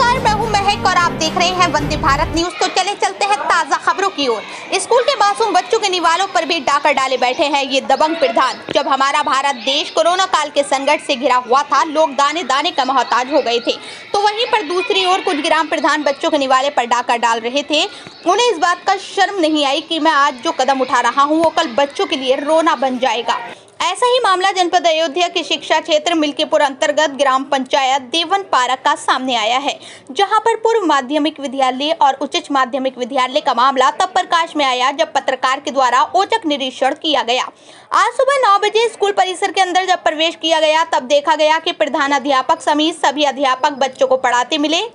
मैं हूँ महक और आप देख रहे हैं वंदे भारत न्यूज़। तो चले, चलते हैं ताज़ा खबरों की ओर। स्कूल के मासूम बच्चों के निवालों पर भी डाकर डाले बैठे हैं ये दबंग प्रधान। जब हमारा भारत देश कोरोना काल के संकट से घिरा हुआ था, लोग दाने दाने का मोहताज हो गए थे। तो वहीं पर दूसरी ओर कुछ ग्राम प्रधान बच्चों के निवाले पर डाका डाल रहे थे। उन्हें इस बात का शर्म नहीं आई कि मैं आज जो कदम उठा रहा हूँ, वो कल बच्चों के लिए रोना बन जाएगा। ऐसा ही मामला जनपद अयोध्या के शिक्षा क्षेत्र मिल्कीपुर अंतर्गत ग्राम पंचायत देवन पारक का सामने आया है, जहाँ पर पूर्व माध्यमिक विद्यालय और उच्च माध्यमिक विद्यालय का मामला तब प्रकाश में आया जब पत्रकार के द्वारा औचक निरीक्षण किया गया। आज सुबह नौ बजे स्कूल परिसर के अंदर जब प्रवेश किया गया, तब देखा गया कि प्रधान अध्यापक समेत सभी अध्यापक बच्चों को पढ़ाते मिले।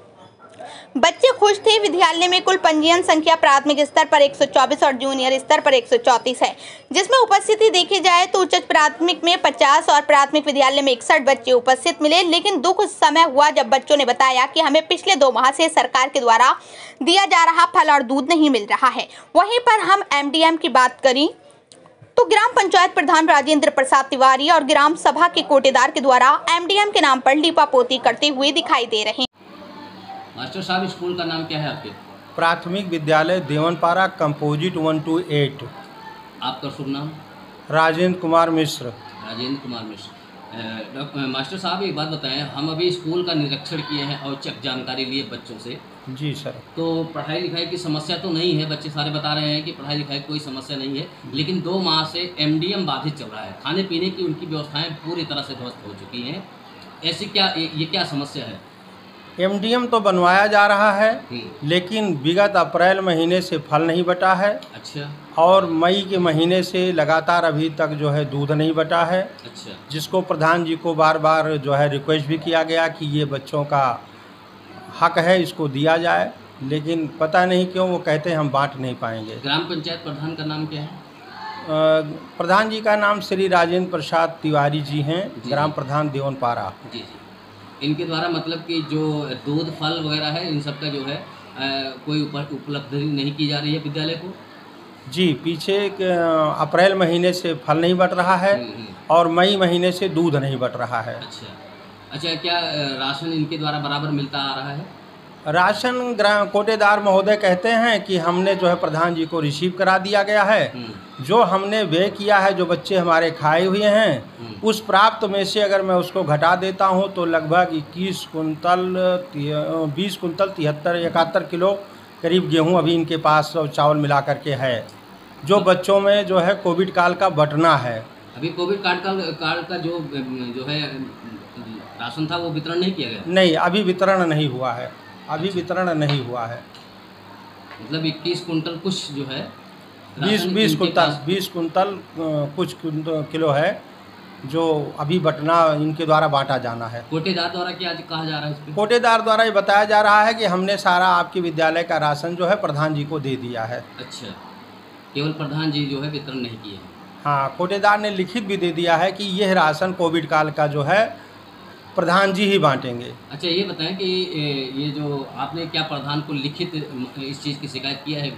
बच्चे खुश थे। विद्यालय में कुल पंजीयन संख्या प्राथमिक स्तर पर 124 और जूनियर स्तर पर 134 है। जिसमें उपस्थिति देखी जाए तो उच्च प्राथमिक में 50 और प्राथमिक विद्यालय में इकसठ बच्चे उपस्थित मिले। लेकिन दुख उस समय हुआ जब बच्चों ने बताया कि हमें पिछले दो माह से सरकार के द्वारा दिया जा रहा फल और दूध नहीं मिल रहा है। वहीं पर हम एमडीएम की बात करें तो ग्राम पंचायत प्रधान राजेंद्र प्रसाद तिवारी और ग्राम सभा के कोटेदार के द्वारा एमडीएम के नाम पर लीपापोती करते हुए दिखाई दे रहे हैं। मास्टर साहब स्कूल का नाम क्या है आपके? प्राथमिक विद्यालय Devanpara composite one two eight. आपका शुभ नाम? राजेंद्र कुमार मिश्र। राजेंद्र कुमार मिश्र। मास्टर साहब एक बात बताएँ हम अभी स्कूल का निरीक्षण किए हैं और औचक जानकारी लिए बच्चों से। जी सर। तो पढ़ाई लिखाई की समस्या तो नहीं है बच्चे सारे बता रहे हैं कि पढ़ाई लिखाई कोई समस्या नहीं है लेकिन दो माह से एमडीएम बाधित चल रहा है। खाने पीने की उनकी व्यवस्थाएँ पूरी तरह से ध्वस्त हो चुकी हैं। ऐसी क्या ये ये क्या समस्या है? एमडीएम तो बनवाया जा रहा है लेकिन विगत अप्रैल महीने से फल नहीं बटा है। अच्छा। और मई के महीने से लगातार अभी तक जो है दूध नहीं बटा है। अच्छा। जिसको प्रधान जी को बार बार जो है रिक्वेस्ट भी किया गया कि ये बच्चों का हक है इसको दिया जाए। लेकिन पता नहीं क्यों वो कहते हैं हम बांट नहीं पाएँगे। ग्राम पंचायत प्रधान का नाम क्या है? प्रधान जी का नाम श्री राजेंद्र प्रसाद तिवारी जी हैं ग्राम प्रधान देवनपारा। जी जी। इनके द्वारा मतलब कि जो दूध फल वगैरह है इन सब का जो है कोई उप- उपलब्धि नहीं की जा रही है विद्यालय को? जी पीछे अप्रैल महीने से फल नहीं बट रहा है हम्म, हम्म, और मई महीने से दूध नहीं बट रहा है। अच्छा। अच्छा क्या राशन इनके द्वारा बराबर मिलता आ रहा है? राशन ग्राम कोटेदार महोदय कहते हैं कि हमने जो है प्रधान जी को रिसीव करा दिया गया है। हम्म, जो हमने व्यय किया है जो बच्चे हमारे खाए हुए हैं हम्म, उस प्राप्त में से अगर मैं उसको घटा देता हूँ तो लगभग इक्कीस कुंतल बीस कुंतल तिहत्तर इकहत्तर किलो करीब गेहूँ अभी इनके पास चावल मिला करके है। जो बच्चों में जो है कोविड काल का बटना है। अभी कोविड काल का कार्ड का जो जो है राशन था वो वितरण नहीं किया गया? नहीं अभी वितरण नहीं हुआ है। अभी वितरण नहीं हुआ है। मतलब इक्कीस कुंटल कुछ जो है बीस बीस कुंतल बीस कुंतल कुछ किलो है जो अभी बटना इनके द्वारा बांटा जाना है। कोटेदार द्वारा क्या कहा जा रहा है कोटेदार द्वारा ये बताया जा रहा है कि हमने सारा आपके विद्यालय का राशन जो है प्रधान जी को दे दिया है। अच्छा केवल प्रधान जी जो है वितरण नहीं किए हाँ कोटेदार ने लिखित भी दे दिया है कि यह राशन कोविड काल का जो है प्रधान जी ही बांटेंगे। अच्छा ये बताएँ कि ये जो आपने क्या प्रधान को लिखित इस चीज़ की शिकायत किया है?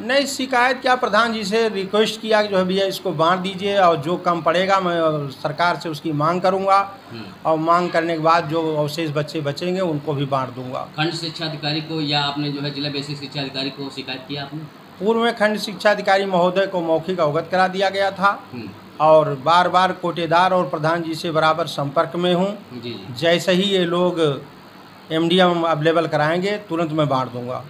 नहीं शिकायत क्या प्रधान जी से रिक्वेस्ट किया कि जो है भैया इसको बांट दीजिए और जो कम पड़ेगा मैं सरकार से उसकी मांग करूँगा। हम्म। और मांग करने के बाद जो अवशेष बच्चे बचेंगे उनको भी बांट दूँगा। खंड शिक्षा अधिकारी को या आपने जो है जिला बेसिक शिक्षा अधिकारी को शिकायत किया आपने? पूर्व में खंड शिक्षा अधिकारी महोदय को मौखिक अवगत करा दिया गया था। हम्म, और बार बार कोटेदार और प्रधान जी से बराबर संपर्क में हूँ। जैसे ही ये लोग एम डी एम अवेलेबल कराएँगे तुरंत मैं बांट दूँगा।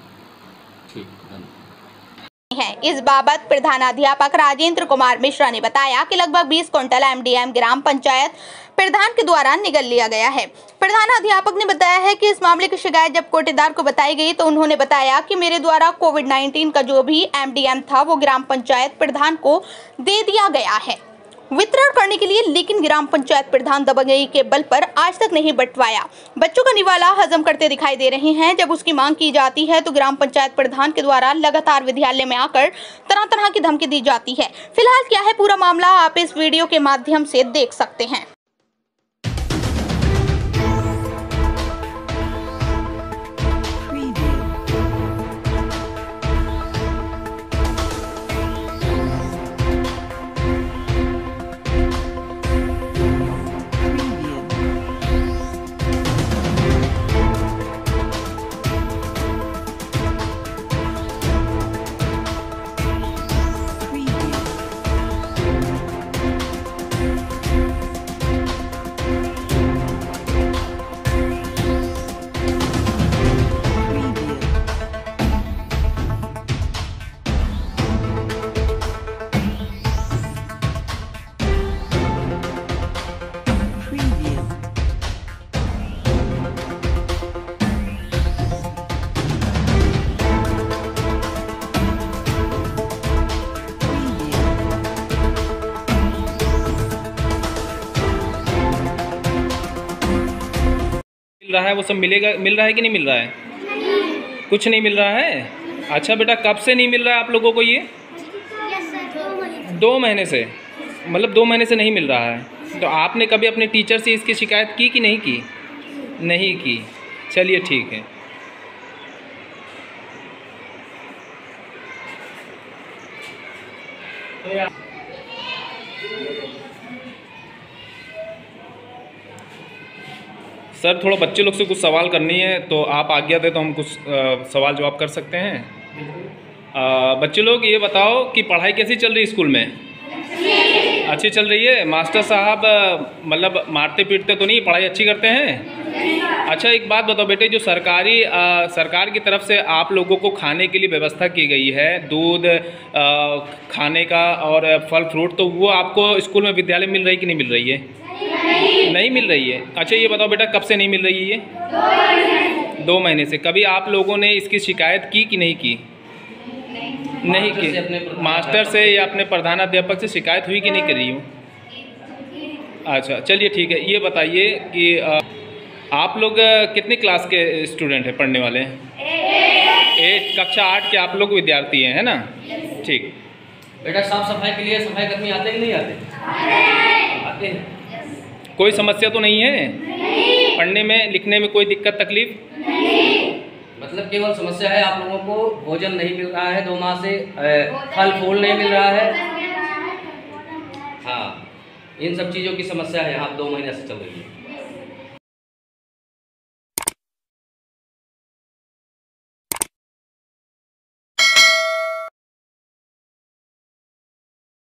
है इस बाबत प्रधानाध्यापक राजेंद्र कुमार मिश्रा ने बताया कि लगभग 20 क्विंटल एमडीएम ग्राम पंचायत प्रधान के द्वारा निगल लिया गया है। प्रधानाध्यापक ने बताया है कि इस मामले की शिकायत जब कोटेदार को बताई गई तो उन्होंने बताया कि मेरे द्वारा कोविड 19 का जो भी एमडीएम था वो ग्राम पंचायत प्रधान को दे दिया गया है। वितरण करने के लिए लेकिन ग्राम पंचायत प्रधान दबंगई के बल पर आज तक नहीं बंटवाया। बच्चों का निवाला हजम करते दिखाई दे रहे हैं। जब उसकी मांग की जाती है तो ग्राम पंचायत प्रधान के द्वारा लगातार विद्यालय में आकर तरह तरह की धमकी दी जाती है। फ़िलहाल क्या है पूरा मामला? आप इस वीडियो के माध्यम से देख सकते हैं। रहा है, वो सब मिलेगा, मिल रहा है कि नहीं मिल रहा है? कुछ नहीं मिल रहा है? अच्छा बेटा, कब से नहीं मिल रहा है आप लोगों को ये? दो महीने से। मतलब दो महीने से नहीं मिल रहा है। तो आपने कभी अपने टीचर से इसकी शिकायत की कि नहीं की? नहीं की। चलिए ठीक है। सर थोड़ा बच्चे लोग से कुछ सवाल करनी है तो आप आज्ञा दे तो हम कुछ अ, सवाल जवाब कर सकते हैं। अ, बच्चे लोग ये बताओ कि पढ़ाई कैसी चल रही है स्कूल में? अच्छी चल रही है। मास्टर साहब मतलब मारते पीटते तो नहीं पढ़ाई अच्छी करते हैं? अच्छा एक बात बताओ बेटे जो सरकारी अ, सरकार की तरफ़ से आप लोगों को खाने के लिए व्यवस्था की गई है दूध खाने का और फल फ्रूट तो वो आपको स्कूल में विद्यालय मिल रही कि नहीं मिल रही है? नहीं नहीं मिल रही है। अच्छा ये बताओ बेटा कब से नहीं मिल रही है ये? दो महीने से। कभी आप लोगों ने इसकी शिकायत की कि नहीं की? नहीं अपने की मास्टर से या अपने प्रधानाध्यापक से शिकायत हुई कि नहीं करी हूँ? अच्छा चलिए ठीक है। ये बताइए कि आप लोग कितने क्लास के स्टूडेंट हैं पढ़ने वाले एट कक्षा आठ के आप लोग विद्यार्थी हैं है ना? ठीक। बेटा साफ़ सफ़ाई के लिए सफ़ाई कर्मी आते कि नहीं आते? आते हैं। कोई समस्या तो नहीं है? नहीं। पढ़ने में लिखने में कोई दिक्कत तकलीफ़? मतलब केवल समस्या है आप लोगों को भोजन नहीं मिल रहा है दो माह से फल फूल नहीं मिल रहा है। हाँ इन सब चीज़ों की समस्या है आप दो महीने से चल रही है।